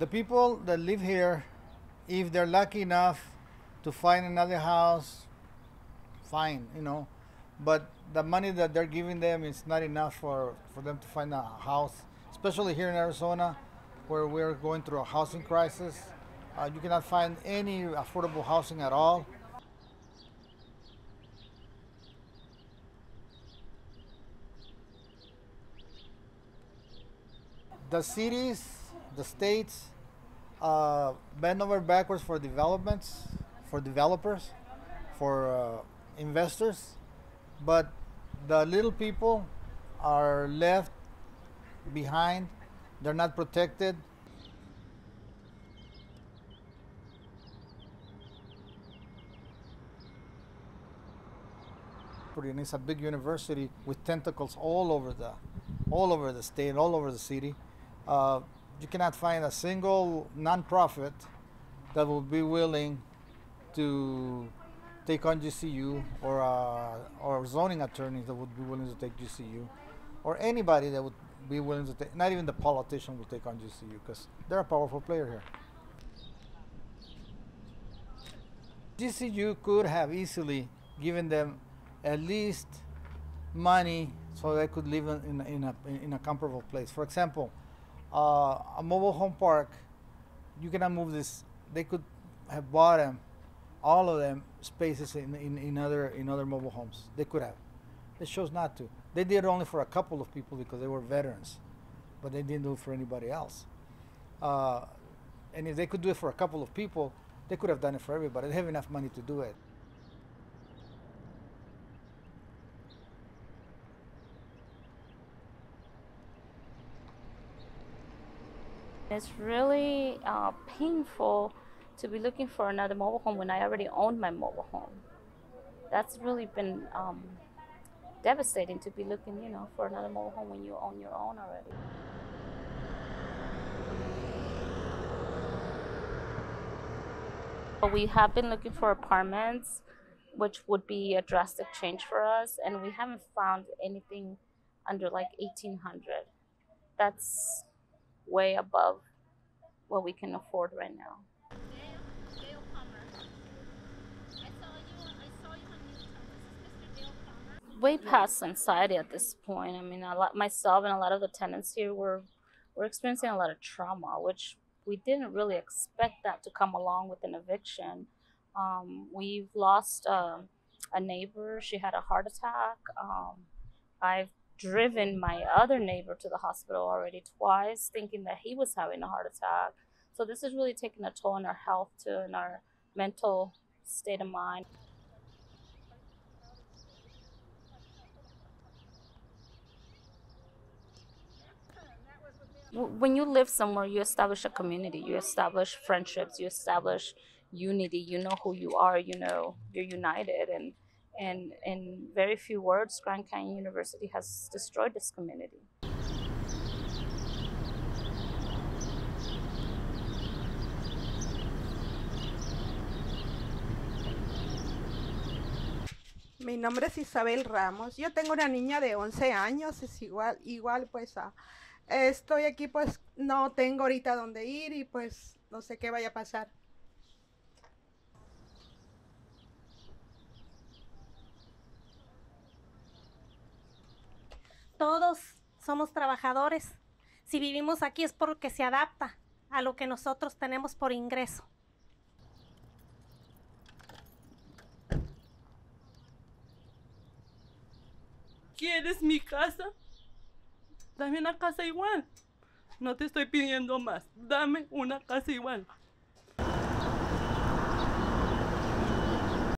The people that live here, if they're lucky enough to find another house, fine, you know. But the money that they're giving them is not enough for, for them to find a house, especially here in Arizona, where we're going through a housing crisis. Uh, you cannot find any affordable housing at all. The cities, the states, uh, bend over backwards for developments, for developers, for uh, investors, but the little people are left behind. They're not protected. And it's a big university with tentacles all over the, all over the state, all over the city. Uh, you cannot find a single nonprofit that will be willing to take on GCU or uh, or zoning attorneys that would be willing to take GCU or anybody that would be willing to take not even the politician will take on GCU because they're a powerful player here. GCU could have easily given them at least money so they could live in, in, a, in a comparable place. For example, uh, a mobile home park, you cannot move this. They could have bought them, all of them, spaces in, in, in other in other mobile homes. They could have. They chose not to. They did it only for a couple of people because they were veterans, but they didn't do it for anybody else. Uh, and if they could do it for a couple of people, they could have done it for everybody. They have enough money to do it. It's really uh, painful to be looking for another mobile home when I already owned my mobile home. That's really been um, devastating to be looking, you know, for another mobile home when you own your own already. But we have been looking for apartments, which would be a drastic change for us, and we haven't found anything under like 1800. That's way above what we can afford right now. Way past anxiety at this point. I mean, a lot, myself and a lot of the tenants here were were experiencing a lot of trauma, which we didn't really expect that to come along with an eviction. Um, we've lost uh, a neighbor; she had a heart attack. Um, I've driven my other neighbor to the hospital already twice, thinking that he was having a heart attack. So this is really taking a toll on our health too, and our mental state of mind. When you live somewhere, you establish a community, you establish friendships, you establish unity. You know who you are. You know you're united, and and in very few words, Grand Canyon University has destroyed this community. Mi nombre es Isabel Ramos. Yo tengo una niña de 11 años, es igual, igual pues a, estoy aquí pues no tengo ahorita dónde ir y pues no sé qué vaya a pasar. Todos somos trabajadores. Si vivimos aquí es porque se adapta a lo que nosotros tenemos por ingreso. ¿Quieres mi casa? Dame una casa igual. No te estoy pidiendo más. Dame una casa igual.